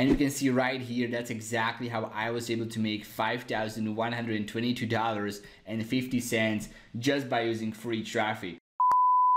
And you can see right here, that's exactly how I was able to make $5,122.50 just by using free traffic.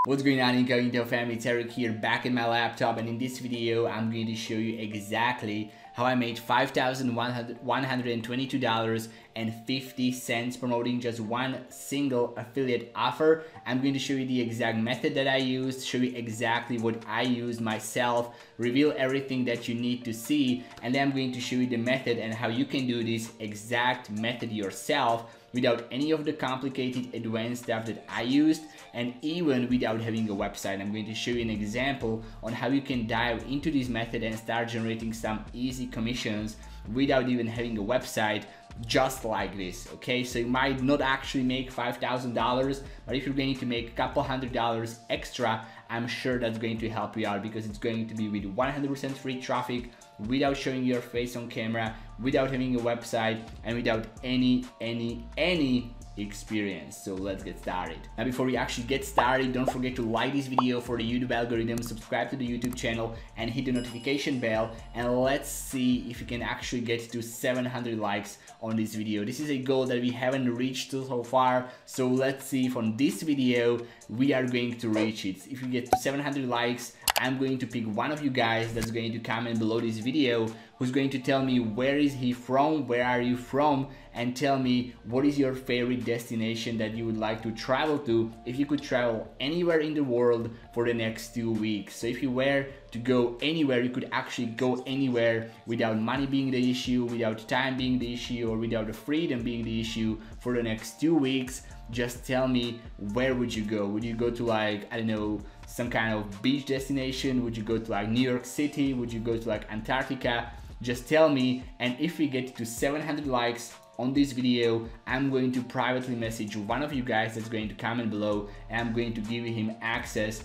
What's going on Incognito family, Erik here back in my laptop and in this video I'm going to show you exactly how I made $5,122.50 promoting just one single affiliate offer. I'm going to show you the exact method that I used, show you exactly what I used myself, reveal everything that you need to see, and then I'm going to show you the method and how you can do this exact method yourself without any of the complicated advanced stuff that I used and even without having a website. I'm going to show you an example on how you can dive into this method and start generating some easy commissions without even having a website just like this okay so you might not actually make five thousand dollars but if you're going to make a couple hundred dollars extra i'm sure that's going to help you out because it's going to be with 100% free traffic without showing your face on camera without having a website and without any any any experience. So let's get started. Now before we actually get started, don't forget to like this video for the YouTube algorithm, subscribe to the YouTube channel and hit the notification bell and let's see if we can actually get to 700 likes on this video. This is a goal that we haven't reached so far, so let's see if on this video we are going to reach it. If we get to 700 likes, I'm going to pick one of you guys that's going to comment below this video who's going to tell me where is he from, where are you from, and tell me what is your favorite destination that you would like to travel to if you could travel anywhere in the world for the next two weeks. So if you were to go anywhere, you could actually go anywhere without money being the issue, without time being the issue, or without the freedom being the issue for the next two weeks. Just tell me where would you go? Would you go to like, I don't know, some kind of beach destination? Would you go to like New York City? Would you go to like Antarctica? Just tell me and if we get to 700 likes on this video, I'm going to privately message one of you guys that's going to comment below and I'm going to give him access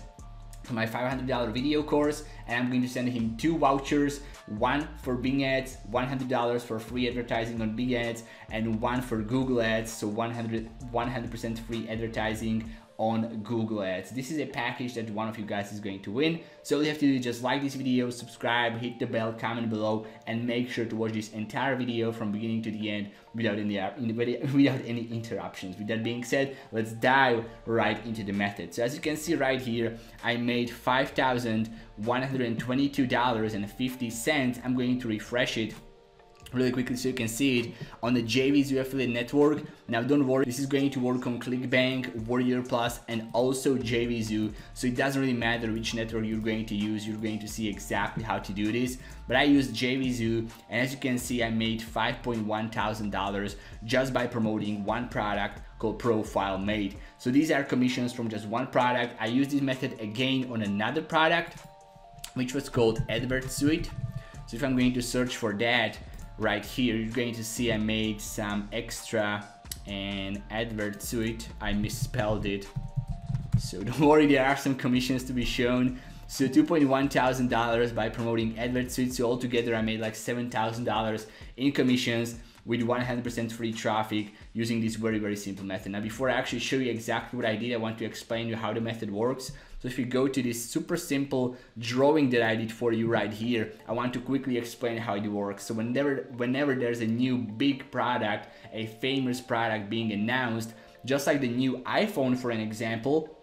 to my $500 video course and I'm going to send him two vouchers one for Bing ads $100 for free advertising on Bing ads and one for Google ads so 100 100% free advertising on Google Ads. This is a package that one of you guys is going to win. So all you have to do is just like this video, subscribe, hit the bell, comment below, and make sure to watch this entire video from beginning to the end without any, uh, without any interruptions. With that being said, let's dive right into the method. So as you can see right here, I made $5,122.50. I'm going to refresh it really quickly so you can see it on the JVZoo affiliate network. Now don't worry, this is going to work on ClickBank, Warrior Plus, and also JVZoo. So it doesn't really matter which network you're going to use, you're going to see exactly how to do this. But I use JVZoo, and as you can see, I made $5.1 thousand just by promoting one product called Profile Made. So these are commissions from just one product. I use this method again on another product, which was called Advert Suite. So if I'm going to search for that, right here. You're going to see I made some extra and advert to it. I misspelled it. So don't worry there are some commissions to be shown. So 2.1 thousand dollars by promoting advert suite so altogether I made like seven thousand dollars in commissions with 100% free traffic using this very very simple method. Now before I actually show you exactly what I did I want to explain you how the method works so if you go to this super simple drawing that I did for you right here, I want to quickly explain how it works. So whenever, whenever there's a new big product, a famous product being announced, just like the new iPhone for an example,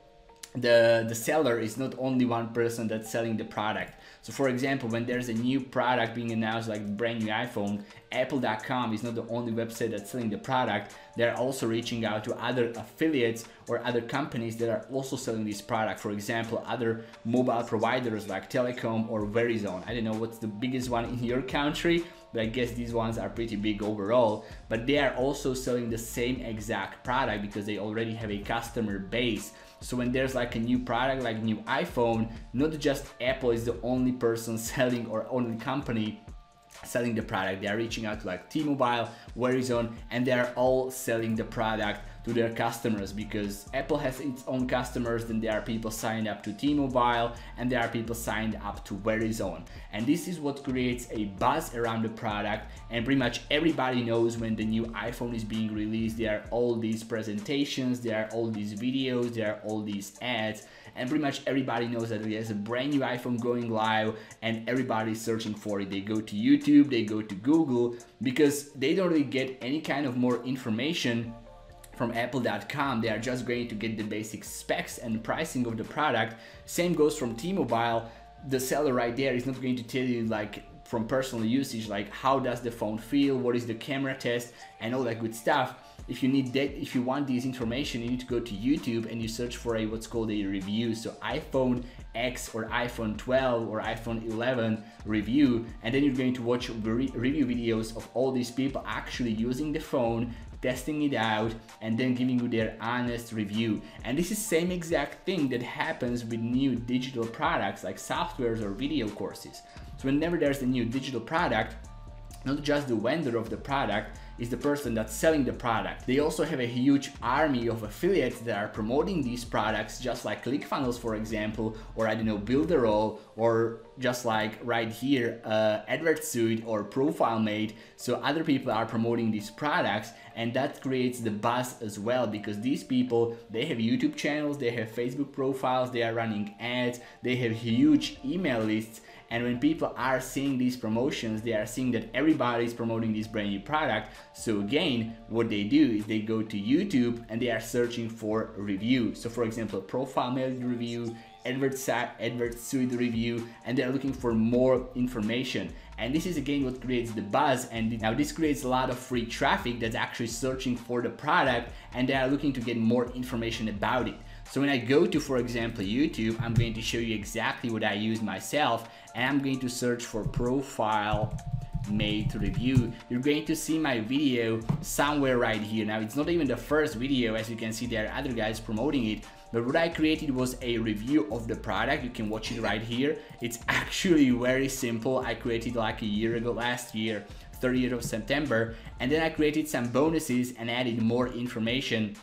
the, the seller is not only one person that's selling the product. So for example, when there's a new product being announced like brand new iPhone, apple.com is not the only website that's selling the product. They're also reaching out to other affiliates or other companies that are also selling this product. For example, other mobile providers like Telecom or Verizon. I don't know what's the biggest one in your country, but I guess these ones are pretty big overall. But they are also selling the same exact product because they already have a customer base. So when there's like a new product, like new iPhone, not just Apple is the only person selling or only company selling the product. They are reaching out to like T-Mobile, Verizon, and they are all selling the product to their customers because Apple has its own customers, then there are people signed up to T-Mobile and there are people signed up to Verizon. And this is what creates a buzz around the product and pretty much everybody knows when the new iPhone is being released, there are all these presentations, there are all these videos, there are all these ads and pretty much everybody knows that there's a brand new iPhone going live and everybody's searching for it. They go to YouTube, they go to Google because they don't really get any kind of more information from apple.com they are just going to get the basic specs and pricing of the product. Same goes from t-mobile. The seller right there is not going to tell you like from personal usage like how does the phone feel what is the camera test and all that good stuff. If you need that if you want this information you need to go to youtube and you search for a what's called a review. So iphone x or iphone 12 or iphone 11 review and then you're going to watch re review videos of all these people actually using the phone testing it out and then giving you their honest review. And this is same exact thing that happens with new digital products like softwares or video courses. So whenever there's a new digital product not just the vendor of the product is the person that's selling the product. They also have a huge army of affiliates that are promoting these products, just like ClickFunnels, for example, or I don't know, Builderall, or just like right here, uh, Advertsuite or ProfileMate. So other people are promoting these products and that creates the buzz as well because these people, they have YouTube channels, they have Facebook profiles, they are running ads, they have huge email lists and when people are seeing these promotions, they are seeing that everybody is promoting this brand new product. So again, what they do is they go to YouTube and they are searching for review. So for example, ProfileMate review, Advertsuite review, and they're looking for more information. And this is again what creates the buzz. And now this creates a lot of free traffic that's actually searching for the product and they are looking to get more information about it. So when I go to, for example, YouTube, I'm going to show you exactly what I use myself and I'm going to search for profile made to review. You're going to see my video somewhere right here. Now it's not even the first video as you can see there are other guys promoting it but what I created was a review of the product. You can watch it right here. It's actually very simple. I created like a year ago last year 30th of September and then I created some bonuses and added more information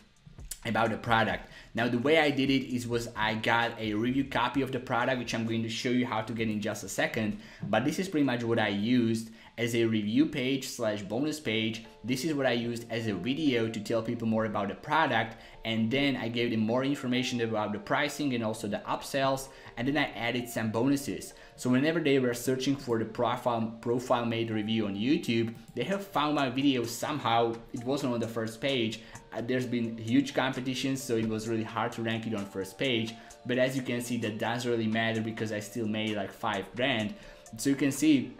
about the product. Now the way I did it is was I got a review copy of the product which I'm going to show you how to get in just a second but this is pretty much what I used as a review page slash bonus page. This is what I used as a video to tell people more about the product and then I gave them more information about the pricing and also the upsells and then I added some bonuses. So whenever they were searching for the profile ProfileMate review on YouTube, they have found my video somehow. It wasn't on the first page. Uh, there's been huge competition, so it was really hard to rank it on first page. But as you can see, that doesn't really matter because I still made like five grand. So you can see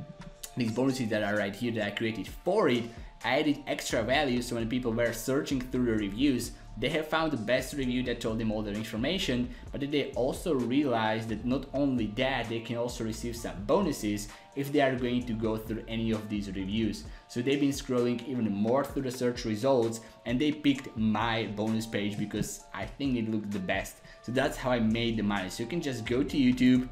these bonuses that are right here that I created for it, added extra value so when people were searching through the reviews, they have found the best review that told them all their information, but they also realized that not only that, they can also receive some bonuses if they are going to go through any of these reviews. So they've been scrolling even more through the search results and they picked my bonus page because I think it looked the best. So that's how I made the money. So you can just go to YouTube,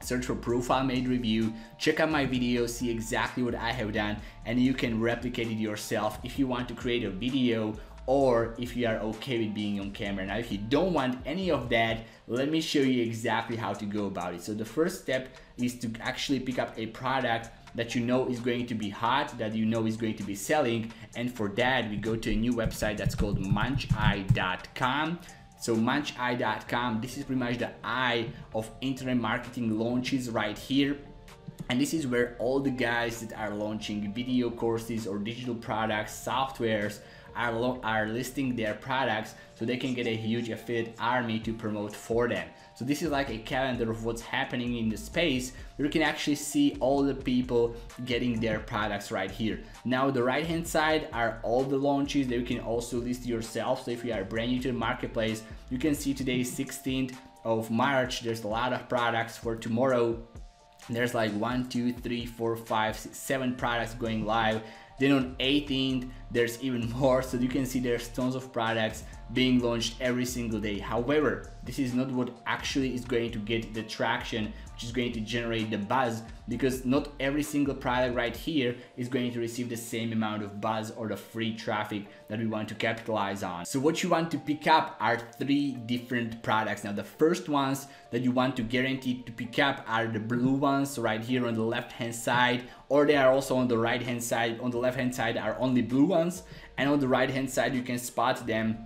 search for ProfileMate review, check out my video, see exactly what I have done, and you can replicate it yourself if you want to create a video or if you are okay with being on camera. Now, if you don't want any of that, let me show you exactly how to go about it. So the first step is to actually pick up a product that you know is going to be hot, that you know is going to be selling. And for that, we go to a new website that's called muncheye.com. So muncheye.com, this is pretty much the eye of internet marketing launches right here. And this is where all the guys that are launching video courses or digital products, softwares, are, are listing their products so they can get a huge affiliate army to promote for them. So this is like a calendar of what's happening in the space. You can actually see all the people getting their products right here. Now the right hand side are all the launches that you can also list yourself. So if you are brand new to the marketplace, you can see today 16th of March, there's a lot of products for tomorrow there's like one two three four five six, seven products going live then on 18th, there's even more. So you can see there's tons of products being launched every single day. However, this is not what actually is going to get the traction which is going to generate the buzz because not every single product right here is going to receive the same amount of buzz or the free traffic that we want to capitalize on. So what you want to pick up are three different products. Now the first ones that you want to guarantee to pick up are the blue ones right here on the left hand side or they are also on the right hand side. On the left hand side are only blue ones and on the right hand side you can spot them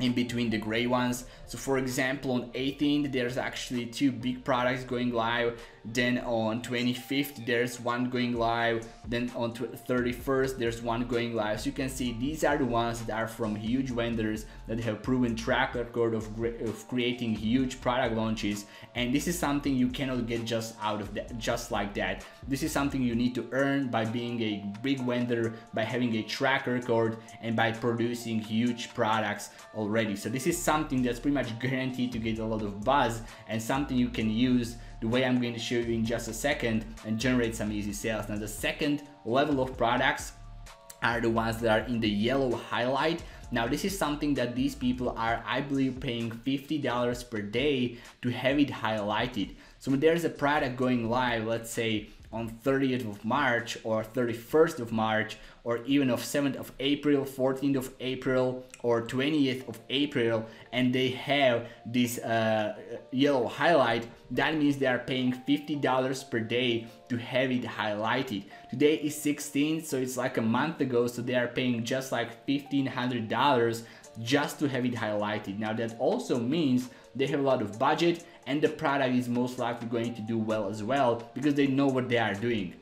in between the gray ones. So for example, on 18th, there's actually two big products going live. Then on 25th, there's one going live. Then on 31st, there's one going live. So you can see these are the ones that are from huge vendors that have proven track record of, of creating huge product launches. And this is something you cannot get just out of that, just like that. This is something you need to earn by being a big vendor, by having a track record, and by producing huge products already. So this is something that's pretty much guaranteed to get a lot of buzz and something you can use the way I'm going to show you in just a second and generate some easy sales. Now the second level of products are the ones that are in the yellow highlight. Now this is something that these people are, I believe, paying $50 per day to have it highlighted. So when there's a product going live, let's say on 30th of March or 31st of March or even of 7th of April, 14th of April or 20th of April and they have this uh, yellow highlight, that means they are paying $50 per day to have it highlighted. Today is 16th, so it's like a month ago, so they are paying just like $1,500 just to have it highlighted. Now that also means they have a lot of budget and the product is most likely going to do well as well because they know what they are doing.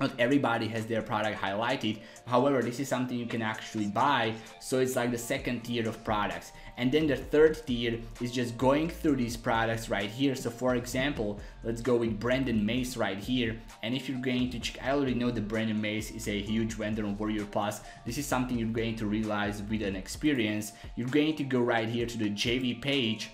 Not everybody has their product highlighted, however this is something you can actually buy, so it's like the second tier of products. And then the third tier is just going through these products right here. So for example, let's go with Brendan Mace right here. And if you're going to check, I already know that Brendan Mace is a huge vendor on Warrior Plus. This is something you're going to realize with an experience. You're going to go right here to the JV page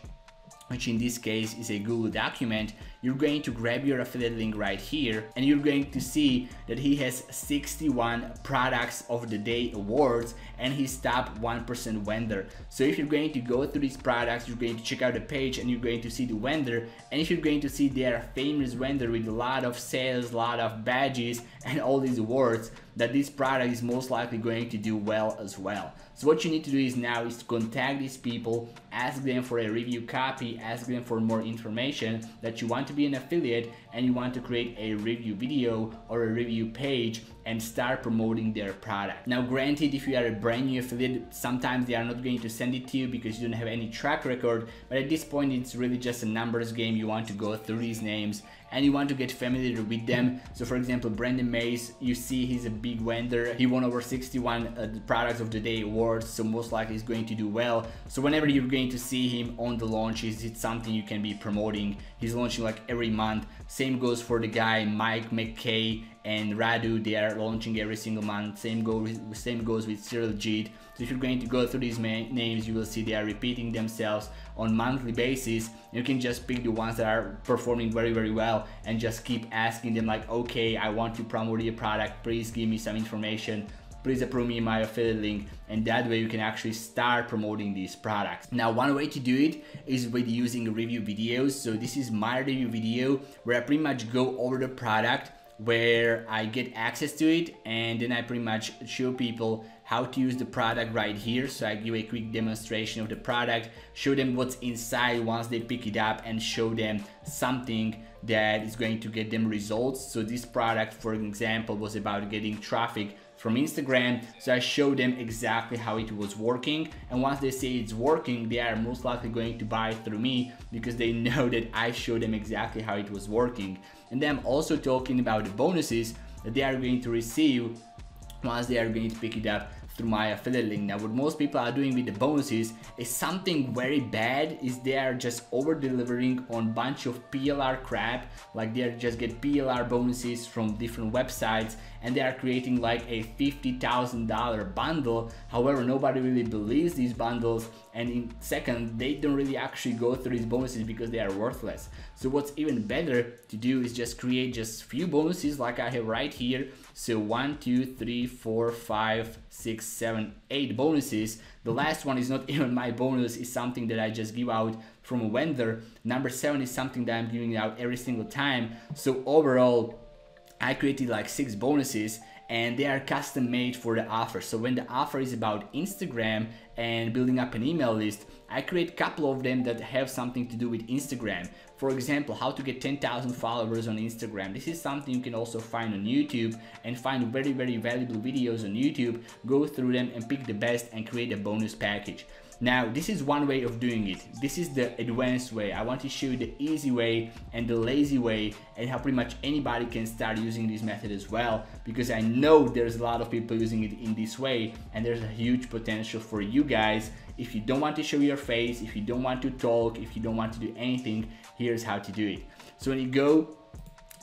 which in this case is a Google document, you're going to grab your affiliate link right here and you're going to see that he has 61 products of the day awards and he's top 1% vendor. So if you're going to go through these products, you're going to check out the page and you're going to see the vendor and if you're going to see their famous vendor with a lot of sales, a lot of badges and all these awards, that this product is most likely going to do well as well. So what you need to do is now is to contact these people, ask them for a review copy, ask them for more information that you want to be an affiliate and you want to create a review video or a review page and start promoting their product. Now granted, if you are a brand new affiliate, sometimes they are not going to send it to you because you don't have any track record, but at this point it's really just a numbers game. You want to go through these names and you want to get familiar with them. So for example, Brendan Mace, you see he's a big vendor. He won over 61 uh, products of the day awards, so most likely he's going to do well. So whenever you're going to see him on the launches, it's something you can be promoting. He's launching like every month. Same goes for the guy Mike McKay and Radu. They are launching every single month. Same goes same goes with Cyril Jeet. So if you're going to go through these names, you will see they are repeating themselves on monthly basis. You can just pick the ones that are performing very, very well and just keep asking them like, okay, I want to promote your product. Please give me some information please approve me my affiliate link and that way you can actually start promoting these products. Now one way to do it is with using review videos. So this is my review video where I pretty much go over the product where I get access to it and then I pretty much show people how to use the product right here. So I give a quick demonstration of the product, show them what's inside once they pick it up and show them something that is going to get them results. So this product, for example, was about getting traffic from Instagram. So I show them exactly how it was working. And once they say it's working, they are most likely going to buy through me because they know that I showed them exactly how it was working. And then I'm also talking about the bonuses that they are going to receive once they are going to pick it up through my affiliate link. Now what most people are doing with the bonuses is something very bad is they are just over delivering on bunch of PLR crap like they are just get PLR bonuses from different websites and they are creating like a $50,000 bundle. However, nobody really believes these bundles and in second, they don't really actually go through these bonuses because they are worthless. So what's even better to do is just create just few bonuses like I have right here. So one, two, three, four, five, six, seven, eight bonuses. The last one is not even my bonus, is something that I just give out from a vendor. Number seven is something that I'm giving out every single time. So overall, I created like six bonuses and they are custom made for the offer. So when the offer is about Instagram and building up an email list, I create a couple of them that have something to do with Instagram. For example, how to get 10,000 followers on Instagram. This is something you can also find on YouTube and find very, very valuable videos on YouTube. Go through them and pick the best and create a bonus package. Now, this is one way of doing it. This is the advanced way. I want to show you the easy way and the lazy way and how pretty much anybody can start using this method as well because I know there's a lot of people using it in this way and there's a huge potential for you guys. If you don't want to show your face, if you don't want to talk, if you don't want to do anything, here's how to do it. So when you go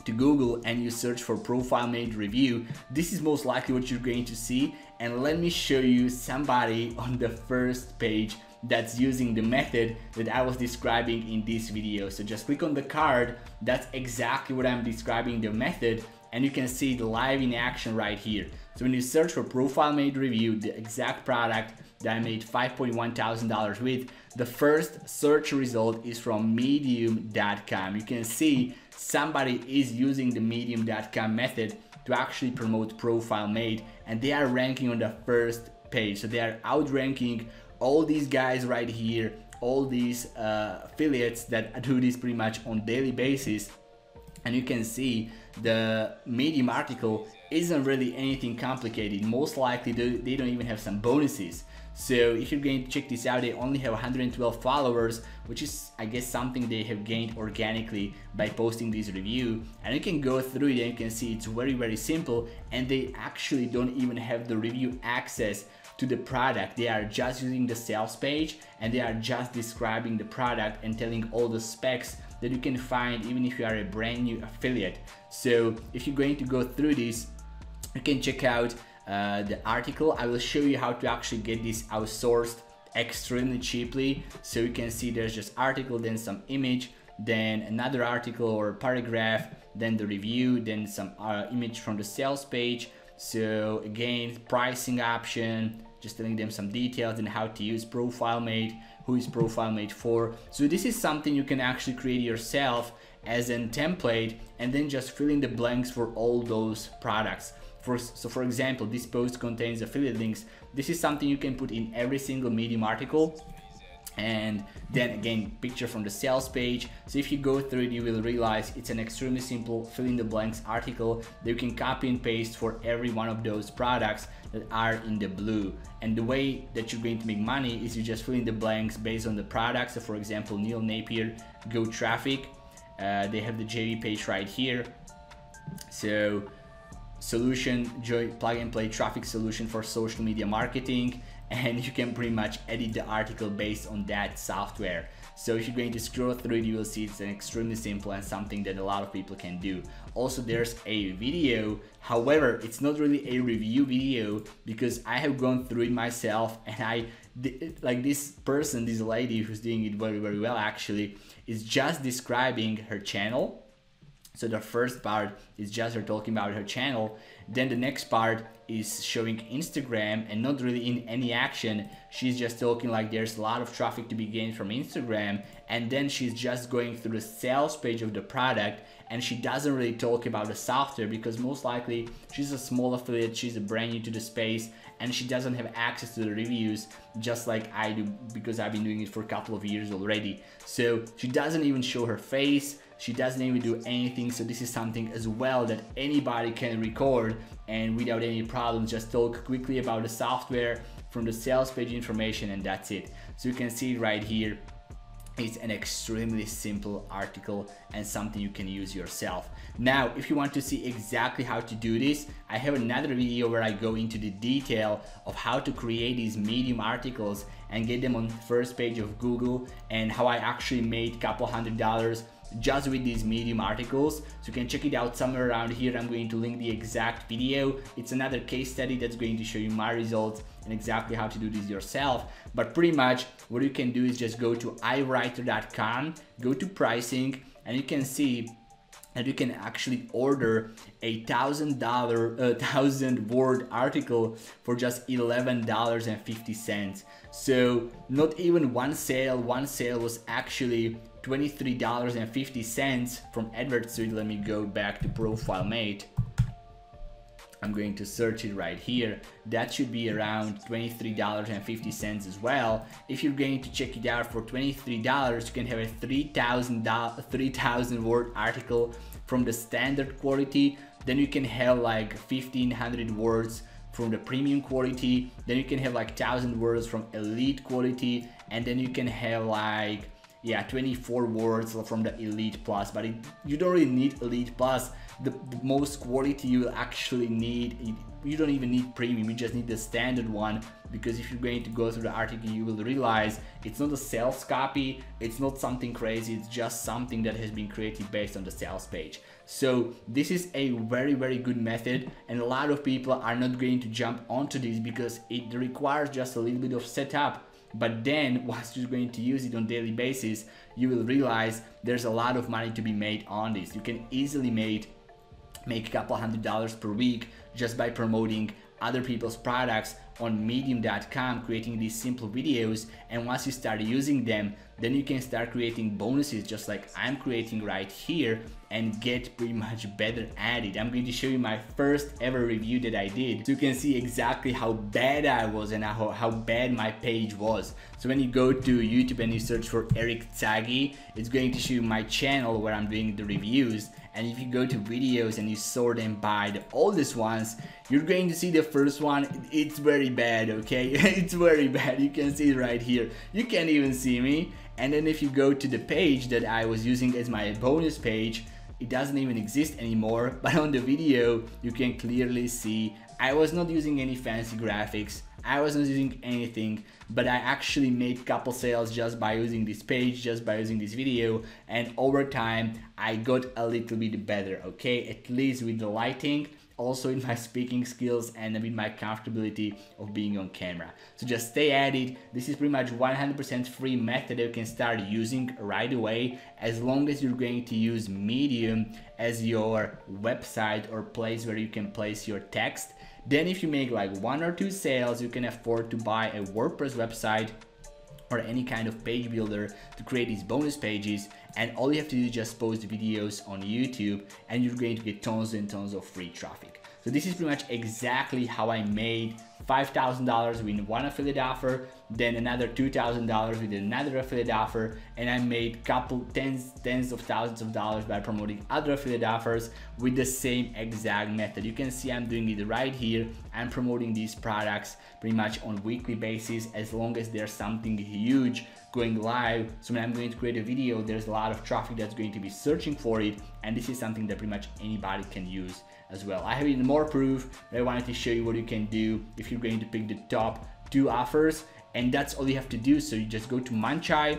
to Google and you search for ProfileMate review, this is most likely what you're going to see and let me show you somebody on the first page that's using the method that I was describing in this video. So just click on the card, that's exactly what I'm describing the method and you can see it live in action right here. So when you search for ProfileMate review, the exact product that I made 5.1 thousand dollars with, the first search result is from medium.com. You can see somebody is using the medium.com method to actually promote ProfileMate and they are ranking on the first page so they are outranking all these guys right here all these uh, affiliates that do this pretty much on daily basis and you can see the medium article isn't really anything complicated most likely they don't even have some bonuses so if you're going to check this out, they only have 112 followers, which is, I guess, something they have gained organically by posting this review. And you can go through it and you can see it's very, very simple. And they actually don't even have the review access to the product. They are just using the sales page and they are just describing the product and telling all the specs that you can find even if you are a brand new affiliate. So if you're going to go through this, you can check out uh, the article. I will show you how to actually get this outsourced extremely cheaply. So you can see there's just article, then some image, then another article or paragraph, then the review, then some uh, image from the sales page. So again, pricing option, just telling them some details and how to use ProfileMate, who is ProfileMate for. So this is something you can actually create yourself as a template and then just fill in the blanks for all those products. For, so for example, this post contains affiliate links. This is something you can put in every single Medium article. And then again picture from the sales page. So if you go through it you will realize it's an extremely simple fill in the blanks article that you can copy and paste for every one of those products that are in the blue. And the way that you're going to make money is you just fill in the blanks based on the products so for example Neil Napier go traffic uh, they have the JV page right here. So solution, plug and play traffic solution for social media marketing and you can pretty much edit the article based on that software. So if you're going to scroll through it, you will see it's an extremely simple and something that a lot of people can do. Also, there's a video. However, it's not really a review video because I have gone through it myself and I, like this person, this lady who's doing it very, very well actually, is just describing her channel so the first part is just her talking about her channel. Then the next part is showing Instagram and not really in any action. She's just talking like there's a lot of traffic to be gained from Instagram. And then she's just going through the sales page of the product and she doesn't really talk about the software because most likely she's a small affiliate, she's a brand new to the space and she doesn't have access to the reviews just like I do because I've been doing it for a couple of years already. So she doesn't even show her face, she doesn't even do anything so this is something as well that anybody can record and without any problems just talk quickly about the software from the sales page information and that's it so you can see right here it's an extremely simple article and something you can use yourself. Now, if you want to see exactly how to do this, I have another video where I go into the detail of how to create these medium articles and get them on first page of Google and how I actually made a couple hundred dollars just with these medium articles. So you can check it out somewhere around here. I'm going to link the exact video. It's another case study that's going to show you my results and exactly how to do this yourself. But pretty much what you can do is just go to iwriter.com go to pricing and you can see and you can actually order a thousand dollar uh, a thousand word article for just eleven dollars and fifty cents. So not even one sale one sale was actually $23.50 from Advertsuite. Let me go back to Profile Mate. I'm going to search it right here. That should be around $23.50 as well. If you're going to check it out for $23, you can have a 3,000 3,000 word article from the standard quality. Then you can have like 1500 words from the premium quality. Then you can have like 1000 words from elite quality. And then you can have like yeah 24 words from the elite plus but it, you don't really need elite plus. The, the, most quality you will actually need you don't even need premium you just need the standard one because if you're going to go through the article you will realize it's not a sales copy it's not something crazy it's just something that has been created based on the sales page. So this is a very very good method and a lot of people are not going to jump onto this because it requires just a little bit of setup but then once you're going to use it on daily basis, you will realize there's a lot of money to be made on this. You can easily make make a couple hundred dollars per week just by promoting other people's products on medium.com creating these simple videos and once you start using them then you can start creating bonuses just like I'm creating right here and get pretty much better at it. I'm going to show you my first ever review that I did so you can see exactly how bad I was and how, how bad my page was. So when you go to YouTube and you search for Erik Cagi, it's going to show you my channel where I'm doing the reviews. And if you go to videos and you sort them by the oldest ones you're going to see the first one. It's very bad okay? It's very bad. You can see it right here. You can't even see me and then if you go to the page that I was using as my bonus page it doesn't even exist anymore but on the video you can clearly see I was not using any fancy graphics I wasn't using anything but I actually made couple sales just by using this page just by using this video and over time I got a little bit better okay? At least with the lighting also in my speaking skills and with my comfortability of being on camera. So just stay at it. This is pretty much 100% free method you can start using right away as long as you're going to use Medium as your website or place where you can place your text. Then if you make like one or two sales, you can afford to buy a WordPress website or any kind of page builder to create these bonus pages and all you have to do is just post videos on YouTube and you're going to get tons and tons of free traffic. So this is pretty much exactly how I made $5,000 with one affiliate offer, then another $2,000 with another affiliate offer, and I made couple tens, tens of thousands of dollars by promoting other affiliate offers with the same exact method. You can see I'm doing it right here. I'm promoting these products pretty much on weekly basis as long as there's something huge going live. So when I'm going to create a video, there's a lot of traffic that's going to be searching for it. And this is something that pretty much anybody can use as well. I have even more proof, but I wanted to show you what you can do if you're going to pick the top two offers. And that's all you have to do. So you just go to Muncheye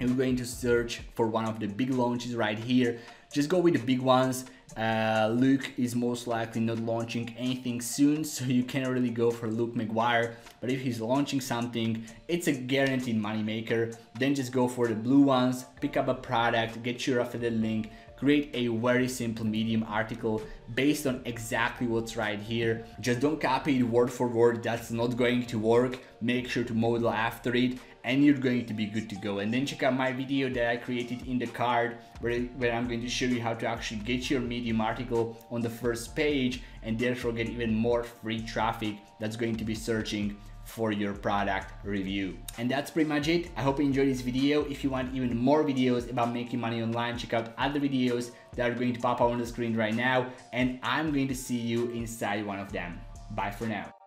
and we're going to search for one of the big launches right here. Just go with the big ones. Uh, Luke is most likely not launching anything soon, so you can't really go for Luke McGuire. But if he's launching something, it's a guaranteed moneymaker. Then just go for the blue ones, pick up a product, get your affiliate link, create a very simple medium article based on exactly what's right here. Just don't copy it word for word, that's not going to work. Make sure to model after it and you're going to be good to go. And then check out my video that I created in the card where, where I'm going to show you how to actually get your medium article on the first page and therefore get even more free traffic that's going to be searching for your product review. And that's pretty much it. I hope you enjoyed this video. If you want even more videos about making money online, check out other videos that are going to pop up on the screen right now. And I'm going to see you inside one of them. Bye for now.